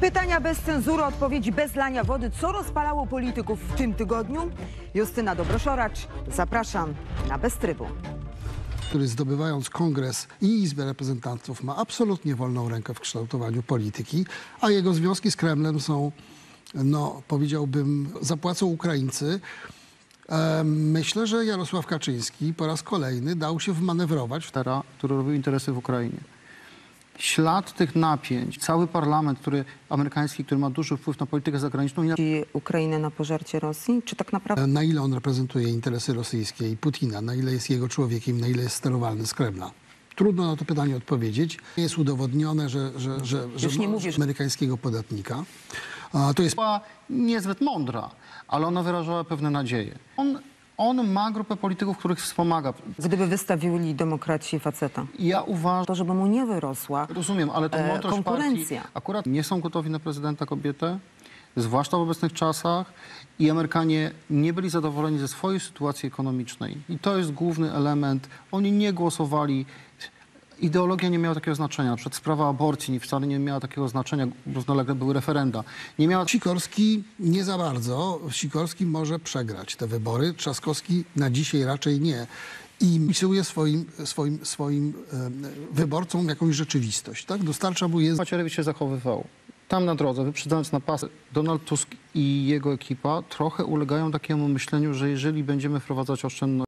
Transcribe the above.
Pytania bez cenzury, odpowiedzi bez lania wody. Co rozpalało polityków w tym tygodniu? Justyna Dobroszoracz, zapraszam na Bez Trybu. który zdobywając kongres i Izbę Reprezentantów ma absolutnie wolną rękę w kształtowaniu polityki, a jego związki z Kremlem są, no powiedziałbym, zapłacą Ukraińcy. Myślę, że Jarosław Kaczyński po raz kolejny dał się wmanewrować w Tera, który robił interesy w Ukrainie. Ślad tych napięć, cały parlament który, amerykański, który ma duży wpływ na politykę zagraniczną i na Ukrainę na pożarcie Rosji? Czy tak naprawdę na ile on reprezentuje interesy rosyjskie i Putina, na ile jest jego człowiekiem, na ile jest sterowalny z Kremla. Trudno na to pytanie odpowiedzieć. Jest udowodnione, że, że, że, że nie mówisz. amerykańskiego podatnika. A, to jest była niezbyt mądra, ale ona wyrażała pewne nadzieje. On, on ma grupę polityków, których wspomaga. gdyby wystawili demokracji faceta? Ja uważam, To, żeby mu nie wyrosła rozumiem, ale to E, konkurencja. partii akurat nie są gotowi na prezydenta kobietę, zwłaszcza w obecnych czasach i Amerykanie nie byli zadowoleni ze swojej sytuacji ekonomicznej. I to jest główny element. Oni nie głosowali Ideologia nie miała takiego znaczenia. Na przykład sprawa aborcji nie- wcale nie miała takiego znaczenia, równolegle były referenda. Nie miała Sikorski nie za bardzo. Sikorski może przegrać te wybory. Trzaskowski na dzisiaj raczej nie. I misuje swoim, swoim, swoim wyborcom jakąś rzeczywistość. Tak? Dostarcza mu jest Macierewicz się zachowywał. Tam na drodze, wyprzedzając na pas, Donald Tusk i jego ekipa trochę ulegają takiemu myśleniu, że jeżeli będziemy wprowadzać oszczędność